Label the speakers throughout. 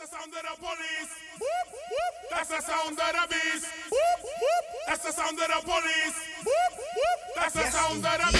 Speaker 1: the sound of the police. That's the sound of the beast. That's the sound of the police. That's the sound of the beast.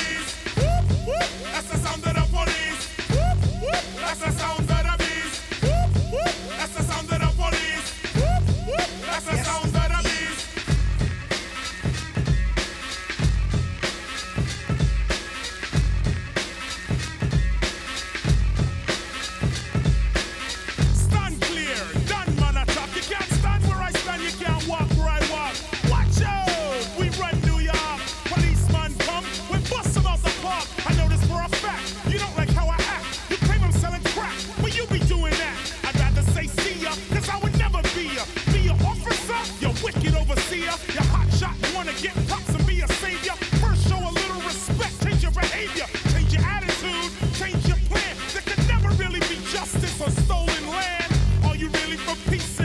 Speaker 1: Wicked overseer. You hot shot, you wanna get props and be a savior. First show a little respect, change your behavior, change your attitude, change your plan. There could never really be justice on stolen land. Are you really for peace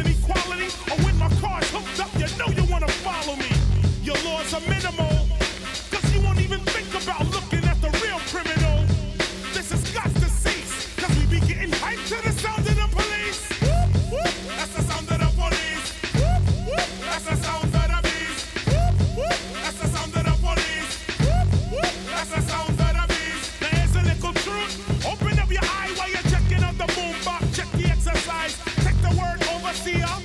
Speaker 1: size. Check the word overseer.